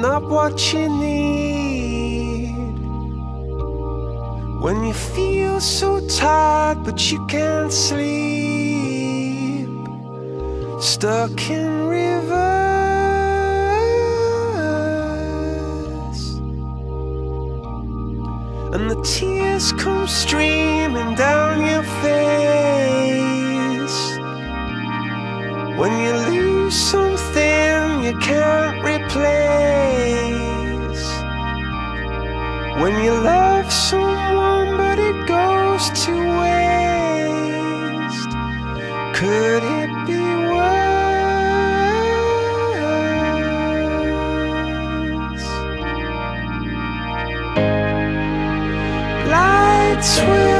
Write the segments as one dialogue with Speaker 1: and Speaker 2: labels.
Speaker 1: not what you need. When you feel so tired, but you can't sleep. Stuck in reverse, And the tears come streaming down your face. When you lose something you can't replace. When you love someone but it goes to waste. Could it be worse? Lights will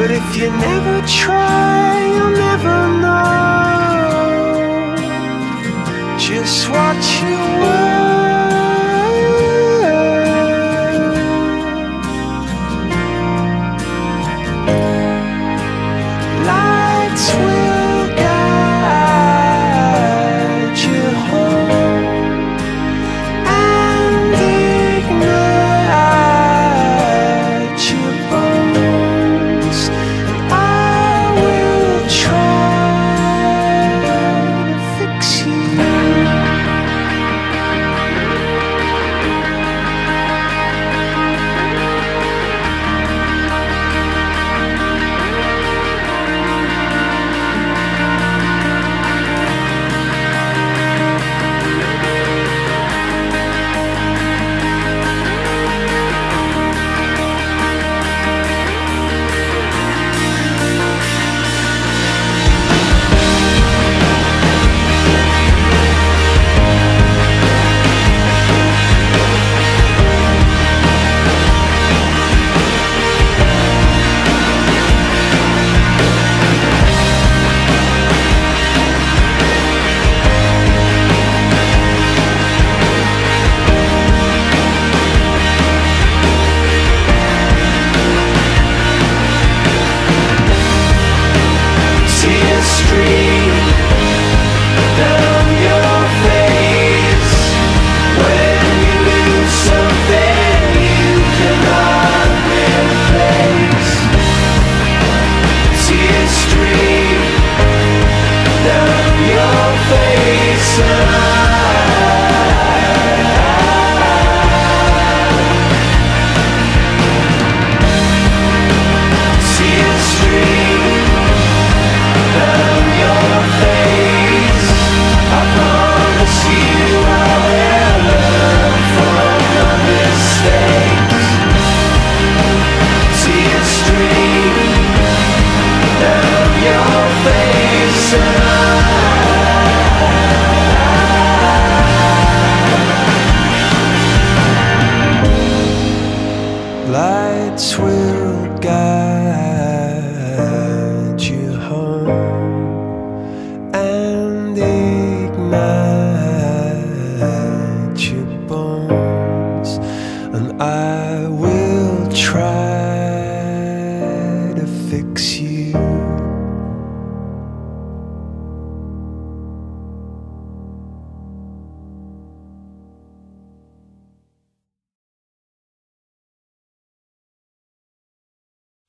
Speaker 1: But if you never try, you'll never know just what you were. Lights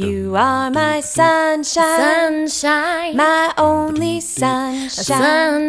Speaker 2: You are my sunshine,
Speaker 3: Sunshine,
Speaker 2: my only sunshine.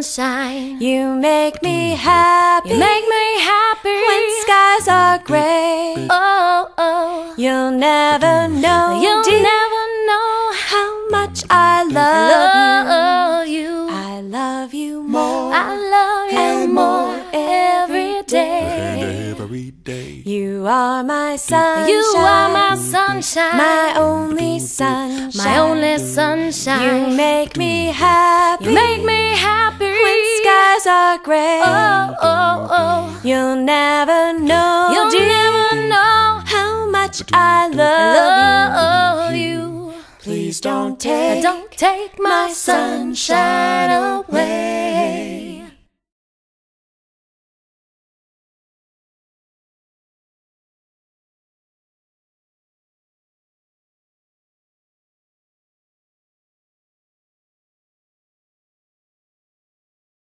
Speaker 3: sunshine.
Speaker 2: You make me mm. happy
Speaker 3: You make me happy
Speaker 2: when skies are gray. Mm.
Speaker 3: Oh, oh.
Speaker 2: You'll never mm. know,
Speaker 3: You'll
Speaker 2: dear,
Speaker 3: never know
Speaker 2: how much I love
Speaker 3: love you.
Speaker 2: you. I love you more
Speaker 3: I love you
Speaker 2: and
Speaker 3: more
Speaker 2: more
Speaker 3: every
Speaker 1: And
Speaker 3: day.
Speaker 1: every day.
Speaker 2: You are my sunshine.
Speaker 3: You are my sunshine,
Speaker 2: my only sunshine.
Speaker 3: my only sunshine.
Speaker 2: You make me happy.
Speaker 3: You make me happy
Speaker 2: when skies are gray.
Speaker 3: Oh, oh, oh.
Speaker 2: You'll never know,
Speaker 3: You'll
Speaker 2: dear,
Speaker 3: never know
Speaker 2: how much I love,
Speaker 3: love you.
Speaker 2: you. Please don't take
Speaker 3: Don't take my sunshine away.